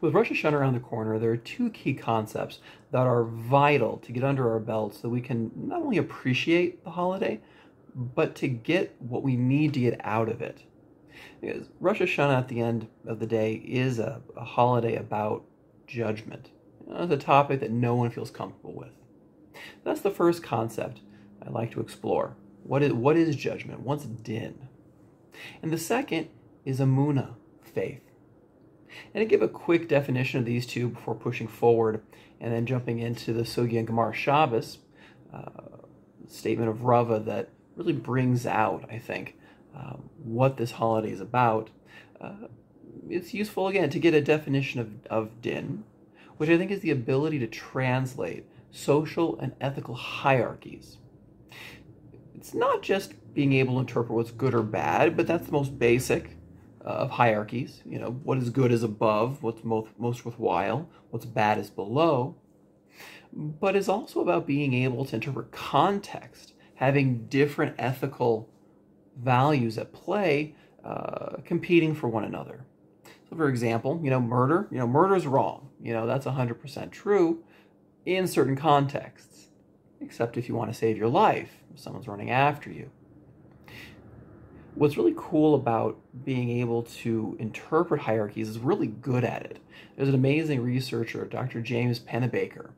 With Rosh Hashanah around the corner, there are two key concepts that are vital to get under our belts so we can not only appreciate the holiday, but to get what we need to get out of it. Because Rosh Hashanah at the end of the day is a, a holiday about judgment. You know, it's a topic that no one feels comfortable with. That's the first concept I'd like to explore. What is, what is judgment? What's din? And the second is amuna, faith. And to give a quick definition of these two before pushing forward and then jumping into the sugya and Gemara Shabbos uh, statement of Rava that really brings out, I think, uh, what this holiday is about. Uh, it's useful again to get a definition of, of din, which I think is the ability to translate social and ethical hierarchies. It's not just being able to interpret what's good or bad, but that's the most basic of hierarchies. You know, what is good is above, what's most, most worthwhile, what's bad is below. But it's also about being able to interpret context, having different ethical values at play, uh, competing for one another. So, for example, you know, murder, you know, murder is wrong. You know, that's 100% true in certain contexts, except if you want to save your life, if someone's running after you what's really cool about being able to interpret hierarchies is really good at it. There's an amazing researcher, Dr. James Pennebaker,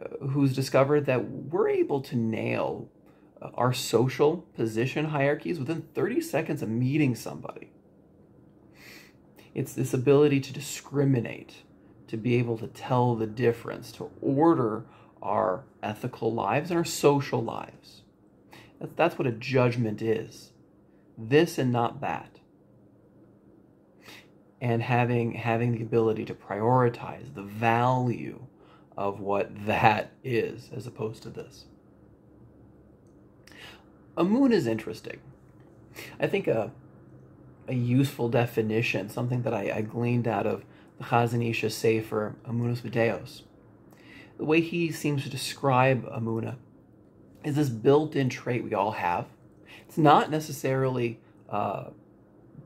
uh, who's discovered that we're able to nail uh, our social position hierarchies within 30 seconds of meeting somebody. It's this ability to discriminate, to be able to tell the difference, to order our ethical lives and our social lives. That's what a judgment is this and not that. And having having the ability to prioritize the value of what that is as opposed to this. Emunah is interesting. I think a, a useful definition something that i, I gleaned out of the Chazon Ish Sefer Emunah V'Deos the way he seems to describe Amuna is this built-in trait we all have it's not necessarily uh,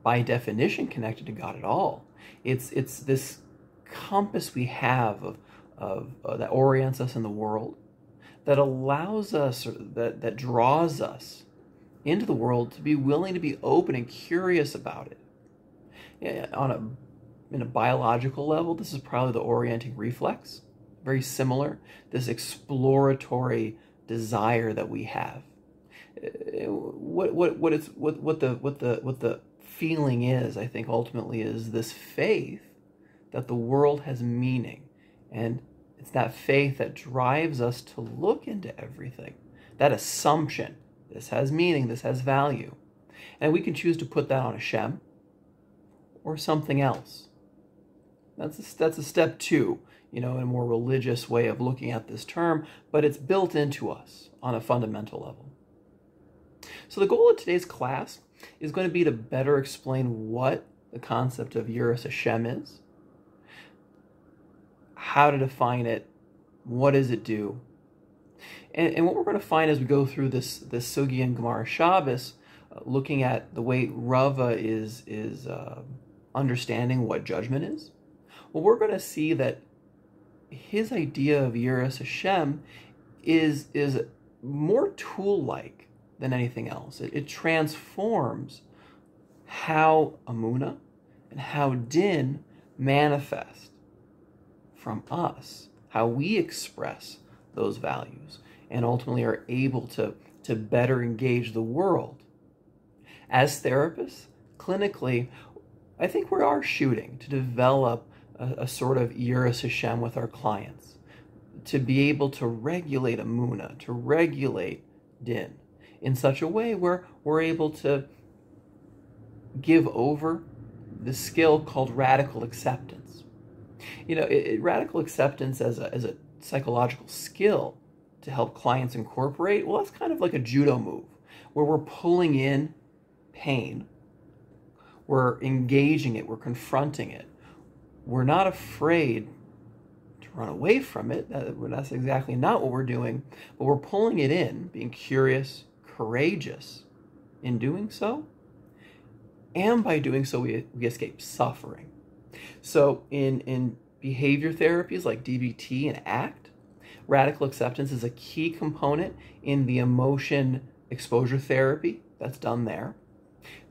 by definition connected to God at all. It's it's this compass we have of, of uh, that orients us in the world, that allows us, that that draws us into the world to be willing to be open and curious about it. Yeah, on a in a biological level, this is probably the orienting reflex. Very similar. This exploratory desire that we have what what what it's what what the what the what the feeling is i think ultimately is this faith that the world has meaning. And it's that faith that drives us to look into everything. That assumption this has meaning this has value. And we can choose to put that on Hashem or something else. That's a, that's a step two you know in a more religious way of looking at this term but it's built into us on a fundamental level so the goal of today's class is going to be to better explain what the concept of Yiras Hashem is, how to define it, what does it do, and, and what we're going to find as we go through this this sugya and Gemara Shabbos, uh, looking at the way Rava is is uh, understanding what judgment is. Well, we're going to see that his idea of Yiras Hashem is is more tool like than anything else. It, it transforms how Amuna and how Din manifest from us, how we express those values, and ultimately are able to, to better engage the world. As therapists, clinically, I think we are shooting to develop a, a sort of Yiras Hashem with our clients, to be able to regulate Amuna, to regulate Din in such a way where we're able to give over the skill called radical acceptance. You know, it, it, radical acceptance as a, as a psychological skill to help clients incorporate, well, that's kind of like a judo move where we're pulling in pain, we're engaging it, we're confronting it. We're not afraid to run away from it. That's exactly not what we're doing, but we're pulling it in, being curious, courageous in doing so. And by doing so, we, we escape suffering. So in, in behavior therapies like DBT and ACT. Radical acceptance is a key component in the emotion exposure therapy that's done there.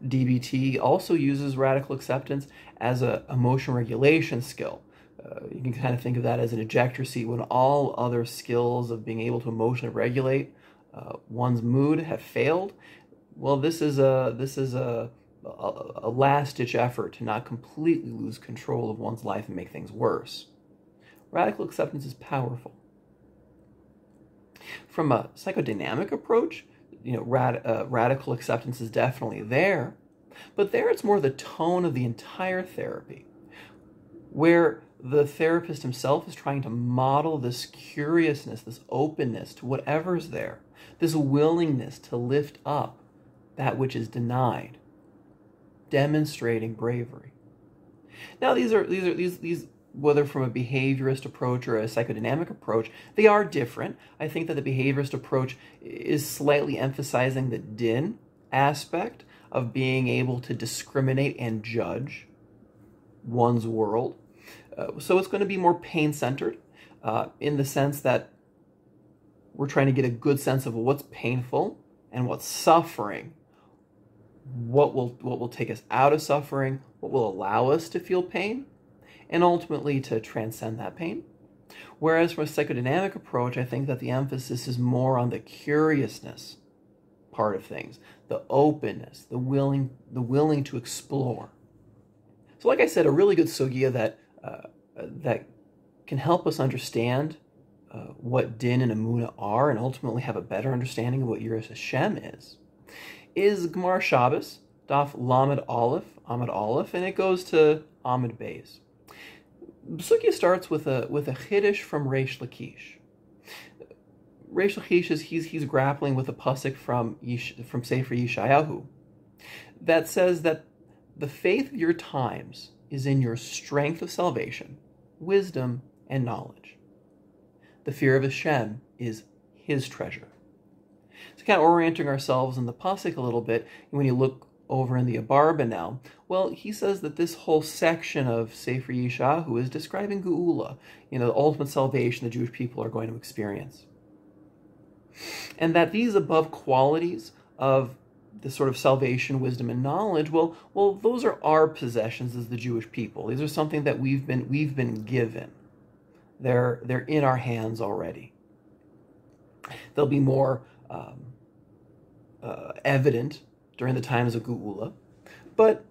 DBT also uses radical acceptance as an emotion regulation skill. Uh, you can kind of think of that as an ejector seat when all other skills of being able to emotionally regulate uh, one's mood have failed. Well, this is a this is a, a, a last ditch effort to not completely lose control of one's life and make things worse. Radical acceptance is powerful. From a psychodynamic approach, you know, rad, uh, radical acceptance is definitely there, but there it's more the tone of the entire therapy, where the therapist himself is trying to model this curiousness, this openness to whatever's there, this willingness to lift up that which is denied, demonstrating bravery. Now these are these are these these whether from a behaviorist approach or a psychodynamic approach, they are different. I think that the behaviorist approach is slightly emphasizing the din aspect of being able to discriminate and judge one's world. Uh, so it's going to be more pain centered uh, in the sense that we're trying to get a good sense of what's painful and what's suffering, what will what will take us out of suffering, what will allow us to feel pain, and ultimately to transcend that pain. Whereas from a psychodynamic approach, I think that the emphasis is more on the curiousness part of things, the openness, the willing, the willing to explore. So, like I said, a really good sugya that uh, that can help us understand what din and amuna are, and ultimately have a better understanding of what Yiras Hashem is, is Gemara Shabbos, Daf Lamed Aleph, Amud Aleph, and it goes to Amud Beis. Sugya starts with a with a chiddush from Reish Lakish. Reish Lakish is he's he's grappling with a pasuk from Yish, from Sefer Yeshayahu that says that the faith of your times is in your strength of salvation, wisdom, and knowledge. The fear of Hashem is His treasure. So, kind of orienting ourselves in the pasuk a little bit. When you look over in the Abarbanel? Well, he says that this whole section of Sefer Yeshayahu is describing Geula, you know, the ultimate salvation the Jewish people are going to experience. And that these above qualities of the sort of salvation, wisdom, and knowledge, well, well, those are our possessions as the Jewish people. These are something that we've been we've been given. They're they're in our hands already. They'll be more um, uh, evident during the times of Geula. But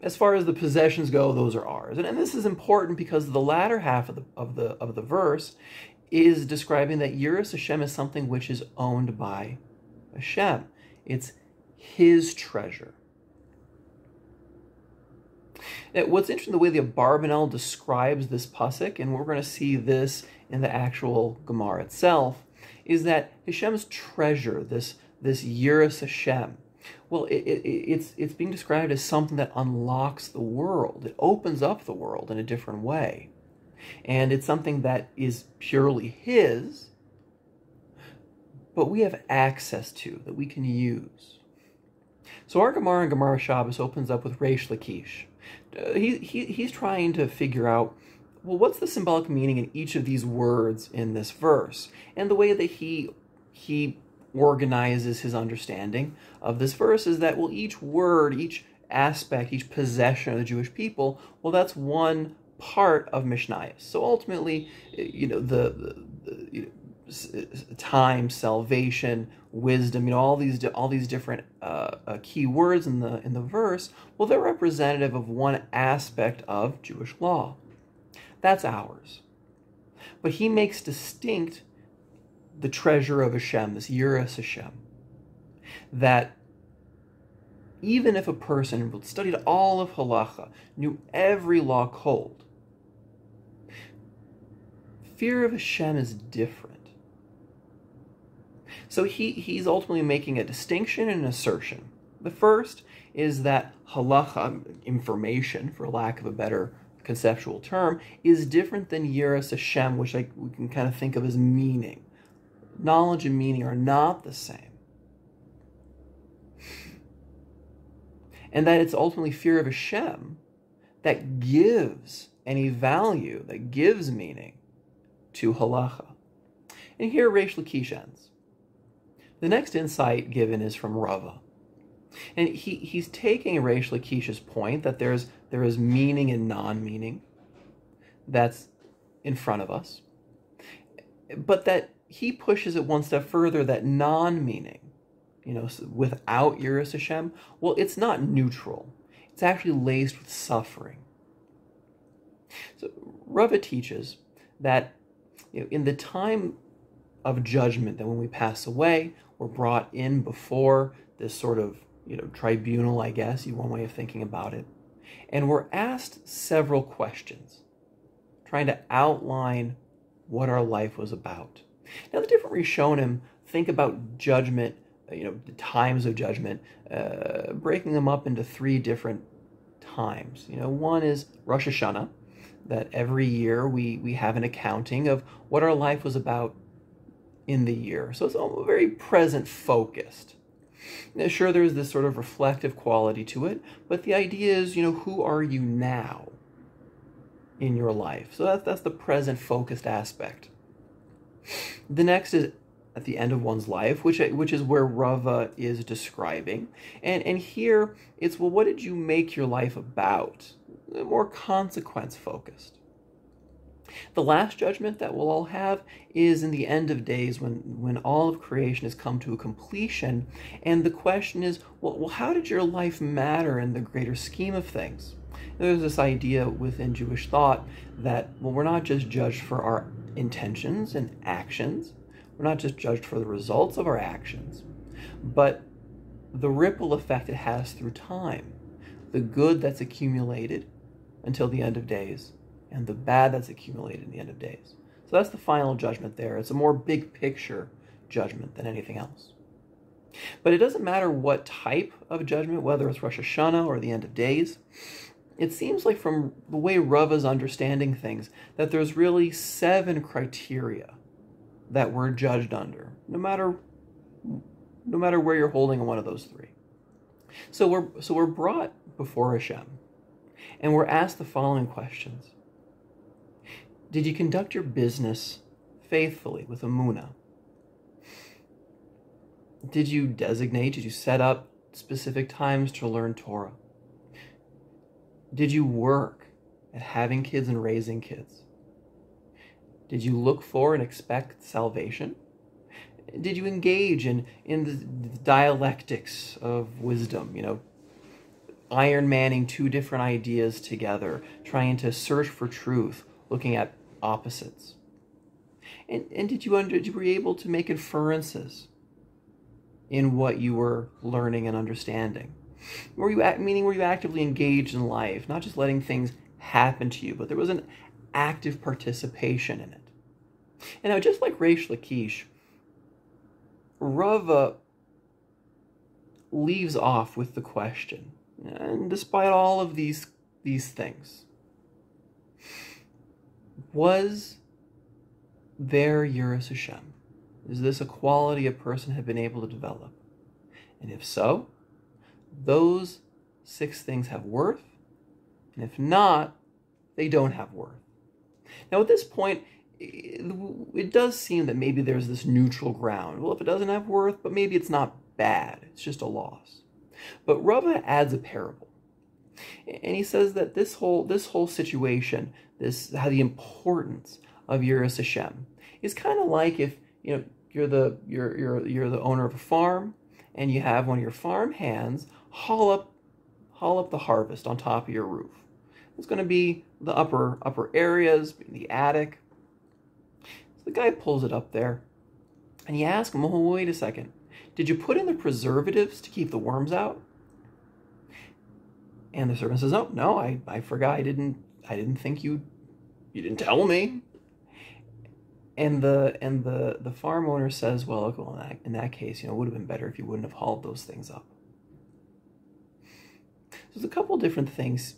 as far as the possessions go, those are ours. And, and this is important because the latter half of the, of the, of the verse is describing that Yiras Hashem is something which is owned by Hashem. It's his treasure. Now, what's interesting, the way the Abarbanel describes this pasuk, and we're going to see this in the actual Gemara itself, is that Hashem's treasure, this this Yiras Hashem, well, it, it, it's it's being described as something that unlocks the world. It opens up the world in a different way, and it's something that is purely His, but we have access to that we can use. So our Gemara and Gemara Shabbos opens up with Reish Lakish. Uh, he, he, he's trying to figure out, well, what's the symbolic meaning in each of these words in this verse? And the way that he he organizes his understanding of this verse is that, well, each word, each aspect, each possession of the Jewish people, well, that's one part of Mishnayos. So ultimately, you know, the, the, the you know, time, salvation, wisdom, you know, all these all these different uh, uh, key words in the in the verse, well, they're representative of one aspect of Jewish law. That's ours. But he makes distinct the treasure of Hashem, this Yiras Hashem, that even if a person studied all of halacha, knew every law cold, fear of Hashem is different. So he, he's ultimately making a distinction and an assertion. The first is that halacha, um, information, for lack of a better conceptual term, is different than Yiras Hashem, which I, we can kind of think of as meaning knowledge and meaning are not the same. And that it's ultimately fear of Hashem that gives any value that gives meaning to halacha. And here Reish Lakish ends. The next insight given is from Rava. And he, he's taking Reish Lakish's point that there's there is meaning and non-meaning that's in front of us. But that he pushes it one step further that non-meaning, you know, without Yiras Hashem, well, it's not neutral. It's actually laced with suffering. So Rava teaches that you know, in the time of judgment, that when we pass away, we're brought in before this sort of you know tribunal, I guess, you one way of thinking about it, and we're asked several questions, trying to outline what our life was about. Now, the different Rishonim think about judgment, you know, the times of judgment, uh, breaking them up into three different times. You know, one is Rosh Hashanah, that every year we, we have an accounting of what our life was about in the year. So it's all very present focused. Now, sure, there's this sort of reflective quality to it, but the idea is, you know, who are you now in your life? So that's, that's the present focused aspect. The next is at the end of one's life, which which is where Rava is describing. And and here it's well, what did you make your life about? More consequence focused. The last judgment that we'll all have is in the end of days when, when all of creation has come to a completion. And the question is, well, well how did your life matter in the greater scheme of things? There's this idea within Jewish thought that, well, we're not just judged for our intentions and actions, we're not just judged for the results of our actions, but the ripple effect it has through time, the good that's accumulated until the end of days, and the bad that's accumulated in the end of days. So that's the final judgment there. It's a more big picture judgment than anything else. But it doesn't matter what type of judgment, whether it's Rosh Hashanah or the end of days. It seems like from the way Rava's understanding things that there's really seven criteria that we're judged under, no matter no matter where you're holding one of those three. So we're so we're brought before Hashem, and we're asked the following questions: Did you conduct your business faithfully with Amuna? Did you designate? Did you set up specific times to learn Torah? Did you work at having kids and raising kids? Did you look for and expect salvation? Did you engage in, in the dialectics of wisdom, you know, Iron Manning two different ideas together, trying to search for truth, looking at opposites? And, and did you under, did you were able to make inferences in what you were learning and understanding? Were you meaning were you actively engaged in life, not just letting things happen to you, but there was an active participation in it. And now, just like Reish Lakish, Rava leaves off with the question, and despite all of these these things, was there Yiras Hashem? Is this a quality a person had been able to develop? And if so, those six things have worth, and if not, they don't have worth. Now, at this point, it does seem that maybe there's this neutral ground. Well, if it doesn't have worth, but maybe it's not bad, it's just a loss. But Rava adds a parable. And he says that this whole this whole situation, this how the importance of Yiras Hashem is kind of like if you know you're the you're you're you're the owner of a farm and you have one of your farm hands haul up haul up the harvest on top of your roof. It's going to be the upper upper areas, the attic. So the guy pulls it up there, and you ask him, "Oh, wait a second. Did you put in the preservatives to keep the worms out?" And the servant says, "Oh, no, I, I forgot. I didn't I didn't think you you didn't tell me." And the and the the farm owner says, "Well, well, in that, in that case, you know, it would have been better if you wouldn't have hauled those things up." So there's a couple different things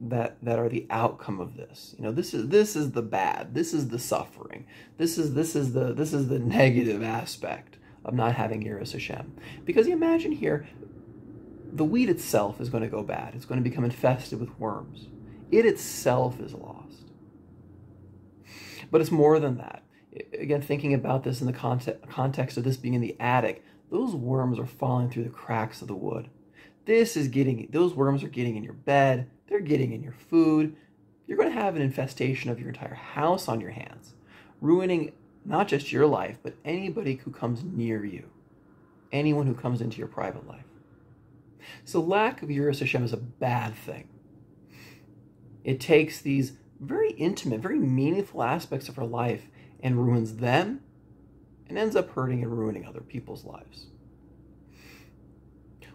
that that are the outcome of this. You know, this is this is the bad. This is the suffering. This is this is the this is the negative aspect of not having Yiras Hashem. Because you imagine here, the wheat itself is going to go bad. It's going to become infested with worms. it itself is lost. But it's more than that. Again, thinking about this in the context of this being in the attic, those worms are falling through the cracks of the wood. This is getting, those worms are getting in your bed, they're getting in your food. You're going to have an infestation of your entire house on your hands, ruining not just your life, but anybody who comes near you, anyone who comes into your private life. So, lack of Yiras Hashem is a bad thing. It takes these very intimate, very meaningful aspects of our life and ruins them and ends up hurting and ruining other people's lives.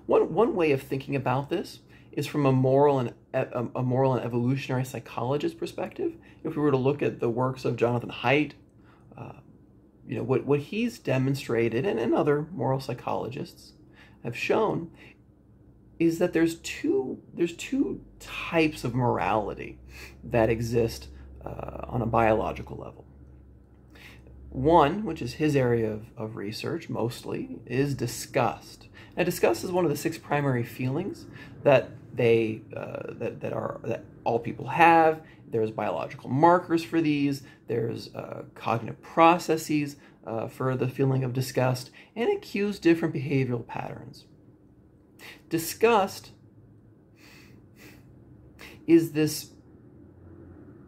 One, one way of thinking about this is from a moral and a, moral and evolutionary psychologist perspective. If we were to look at the works of Jonathan Haidt, uh, you know what what he's demonstrated, and, and other moral psychologists have shown, is that there's two there's two types of morality that exist uh, on a biological level. One, which is his area of, of research mostly, is disgust. Now, disgust is one of the six primary feelings that they uh, that, that are that all people have. There's biological markers for these. There's uh, cognitive processes uh, for the feeling of disgust, and it cues different behavioral patterns. Disgust is this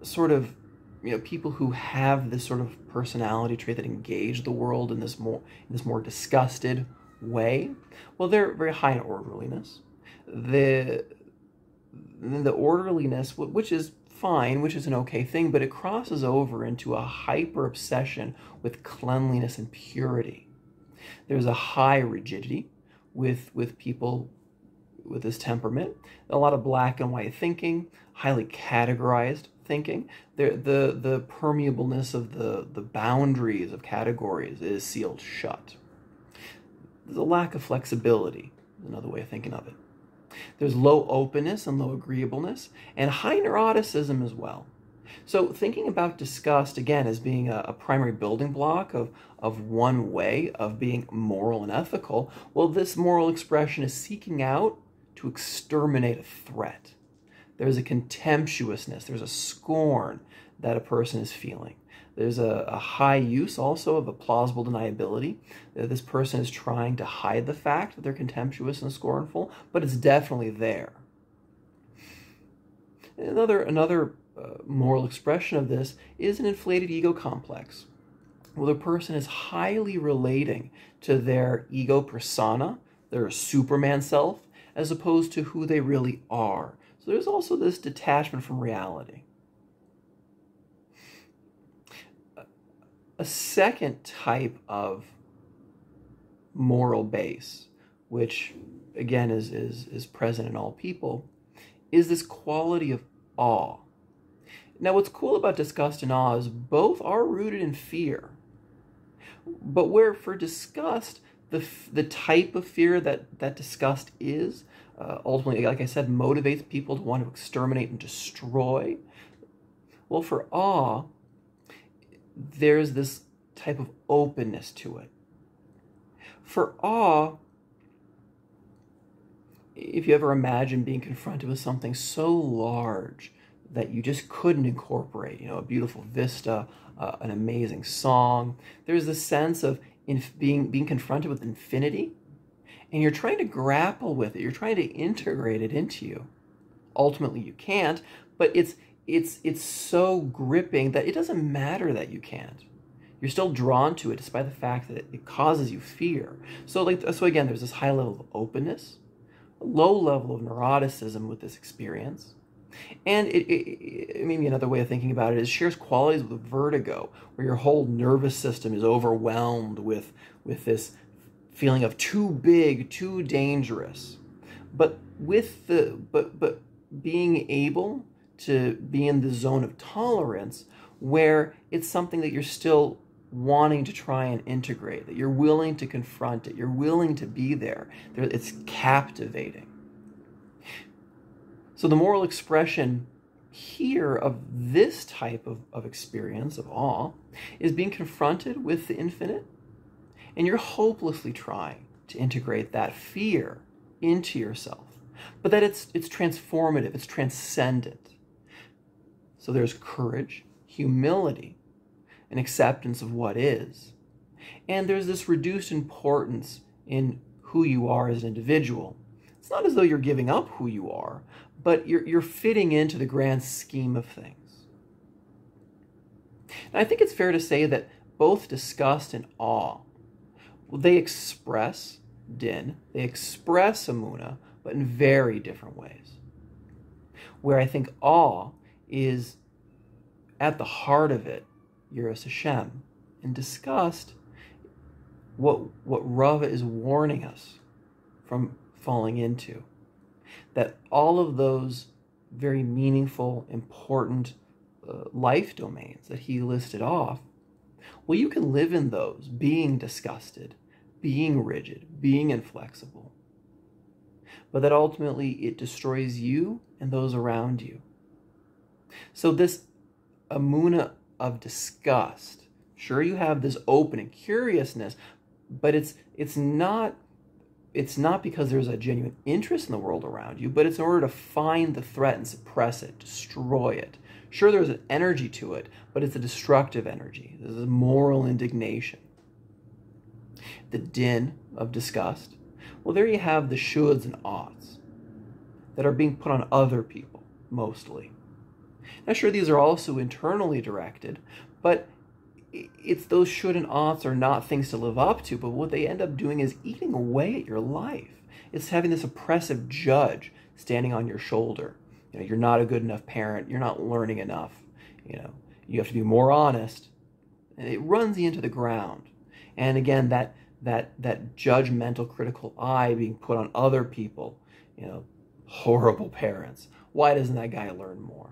sort of you know people who have this sort of personality trait that engage the world in this more in this more disgusted way. Well they're very high in orderliness. The the orderliness which is fine which is an okay thing but it crosses over into a hyper obsession with cleanliness and purity. There's a high rigidity with with people with this temperament a lot of black and white thinking highly categorized thinking. The, the, the permeableness of the, the boundaries of categories is sealed shut. There's a lack of flexibility, another way of thinking of it. There's low openness and low agreeableness, and high neuroticism as well. So, thinking about disgust again as being a, a, primary building block of, of one way of being moral and ethical, well, this moral expression is seeking out to exterminate a threat. There's a contemptuousness, there's a scorn that a person is feeling. There's a, a, high use also of a plausible deniability. That this person is trying to hide the fact that they're contemptuous and scornful, but it's definitely there. Another, another uh, moral expression of this is an inflated ego complex. Well, the person is highly relating to their ego persona, their Superman self, as opposed to who they really are so there's also this detachment from reality. A second type of moral base, which again is, is, is present in all people, is this quality of awe. Now, what's cool about disgust and awe is both are rooted in fear. But where for disgust, the, the type of fear that, that disgust is uh, ultimately, like I said, motivates people to want to exterminate and destroy. Well, for awe, there's this type of openness to it. For awe, if you ever imagine being confronted with something so large that you just couldn't incorporate, you know, a beautiful vista, uh, an amazing song, there's this sense of inf- being being confronted with infinity and you're trying to grapple with it. You're trying to integrate it into you. Ultimately you can't but it's it's it's so gripping that it doesn't matter that you can't. You're still drawn to it despite the fact that it causes you fear. So like so again there's this high level of openness a low level of neuroticism with this experience and it, it, it, maybe another way of thinking about it is shares qualities with vertigo, where your whole nervous system is overwhelmed with, with this feeling of too big, too dangerous. But with the but but being able to be in the zone of tolerance where it's something that you're still wanting to try and integrate, that you're willing to confront it, you're willing to be there. It's captivating. So the moral expression here of this type of, of experience of awe is being confronted with the infinite and you're hopelessly trying to integrate that fear into yourself. But that it's it's transformative, it's transcendent. So there's courage, humility, and acceptance of what is. And there's this reduced importance in who you are as an individual. It's not as though you're giving up who you are, but you're, you're fitting into the grand scheme of things. And I think it's fair to say that both disgust and awe, they express din, they express amuna, but in very different ways. Where I think awe is at the heart of it, Yiras Hashem, and disgust, what, what Rava is warning us from falling into. That all of those very meaningful, important uh, life domains that he listed off, well, you can live in those being disgusted, being rigid, being inflexible. But that ultimately it destroys you and those around you. So, this amuna of disgust, sure, you have this opening, curiousness, but it's, it's not it's not because there's a genuine interest in the world around you, but it's in order to find the threat and suppress it, destroy it. Sure, there's an energy to it, but it's a destructive energy. This is moral indignation. The din of disgust. Well, there you have the shoulds and oughts that are being put on other people, mostly. Now, sure, these are also internally directed, but it's those should and oughts are not things to live up to, but what they end up doing is eating away at your life. It's having this oppressive judge standing on your shoulder. You know, you're not a good enough parent. You're not learning enough. You know, you have to be more honest. And it runs you into the ground. And again, that that that judgmental, critical eye being put on other people. You know, horrible parents. Why doesn't that guy learn more?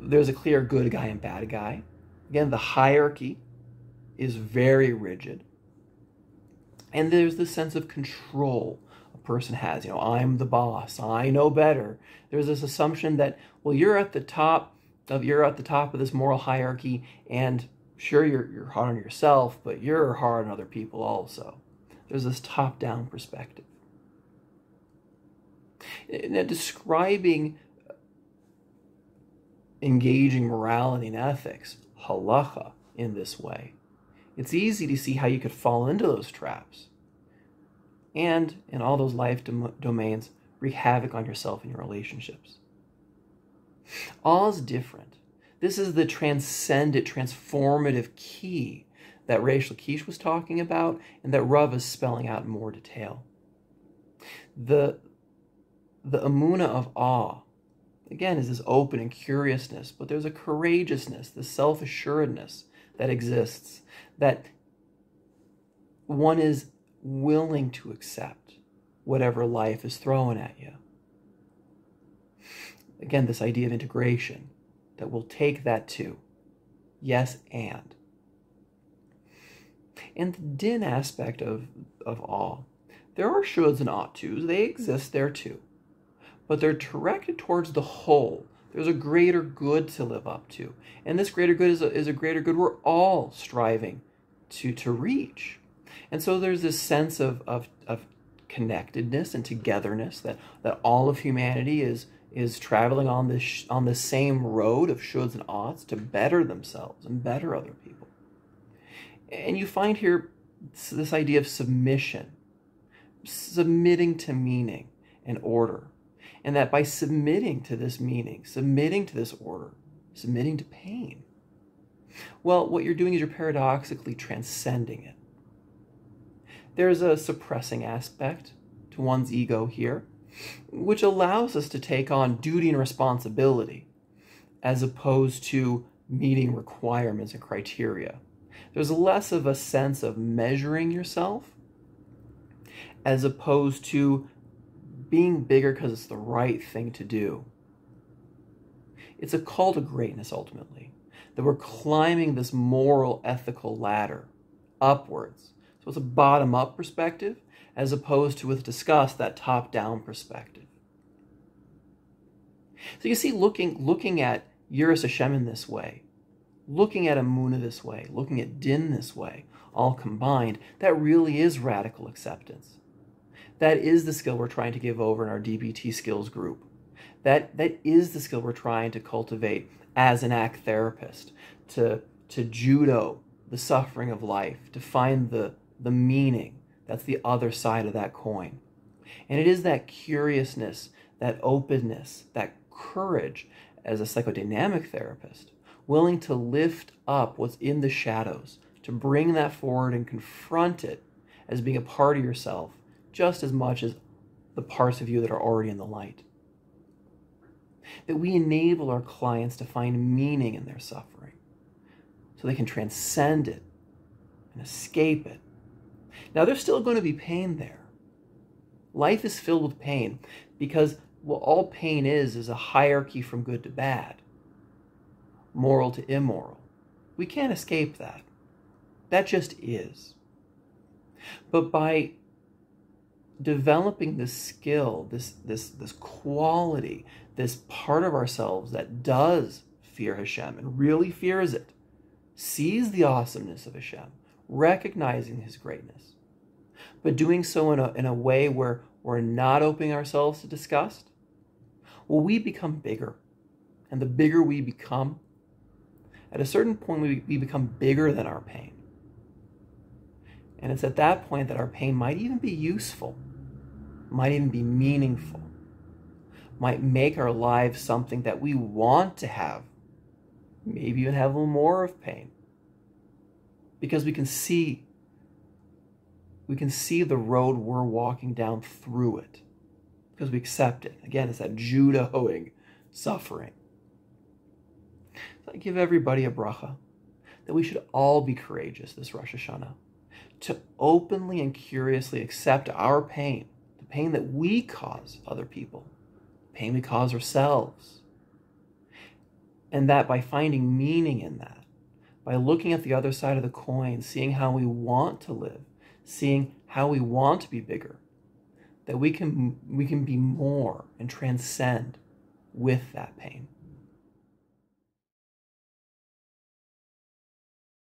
There's a clear good guy and bad guy. Again, the hierarchy is very rigid. And there's this sense of control a person has. You know, I'm the boss. I know better. There's this assumption that, well, you're at the top of you're at the top of this moral hierarchy, and sure you're you're hard on yourself, but you're hard on other people also. There's this top-down perspective. Now, describing engaging morality and ethics, halacha, in this way, it's easy to see how you could fall into those traps. And in all those life dom- domains, wreak havoc on yourself and your relationships. All is different. This is the transcendent, transformative key that Reish Lakish was talking about and that Rav is spelling out in more detail. The, the amuna of awe again, is this open and curiousness, but there's a courageousness, the self assuredness that exists that one is willing to accept whatever life is throwing at you. Again, this idea of integration that will take that too. Yes, and. And the din aspect of, of all, there are shoulds and ought tos, they exist there too but they're directed towards the whole. There's a greater good to live up to. And this greater good is a, is a greater good we're all striving to, to reach. And so there's this sense of, of, of connectedness and togetherness that, that all of humanity is, is traveling on this, on the same road of shoulds and oughts to better themselves and better other people. And you find here this idea of submission, submitting to meaning and order and that by submitting to this meaning, submitting to this order, submitting to pain, well, what you're doing is you're paradoxically transcending it. There's a suppressing aspect to one's ego here, which allows us to take on duty and responsibility as opposed to meeting requirements and criteria. There's less of a sense of measuring yourself as opposed to being bigger because it's the right thing to do. It's a call to greatness ultimately, that we're climbing this moral, ethical ladder upwards. So it's a bottom up perspective as opposed to, with disgust, that top down perspective. So you see, looking, looking at Yiras Hashem in this way, looking at Amuna this way, looking at Din this way, all combined, that really is radical acceptance. That is the skill we're trying to give over in our DBT skills group. That, that is the skill we're trying to cultivate as an ACT therapist, to, to judo the suffering of life, to find the, the meaning. That's the other side of that coin. And it is that curiousness, that openness, that courage as a psychodynamic therapist, willing to lift up what's in the shadows, to bring that forward and confront it as being a part of yourself just as much as the parts of you that are already in the light. That we enable our clients to find meaning in their suffering so they can transcend it and escape it. Now, there's still going to be pain there. Life is filled with pain because well, all pain is is a hierarchy from good to bad, moral to immoral. We can't escape that. That just is. But by developing this skill, this this this quality, this part of ourselves that does fear Hashem and really fears it, sees the awesomeness of Hashem, recognizing his greatness, but doing so in a, in a way where we're not opening ourselves to disgust, well, we become bigger. And the bigger we become, at a certain point, we, we become bigger than our pain. And it's at that point that our pain might even be useful, might even be meaningful, might make our lives something that we want to have, maybe even have a little more of pain. Because we can see we can see the road we're walking down through it because we accept it. Again, it's that judoing suffering. So I give everybody a bracha that we should all be courageous this Rosh Hashanah to openly and curiously accept our pain, pain that we cause other people, pain we cause ourselves. And that by finding meaning in that, by looking at the other side of the coin, seeing how we want to live, seeing how we want to be bigger, that we can we can be more and transcend with that pain.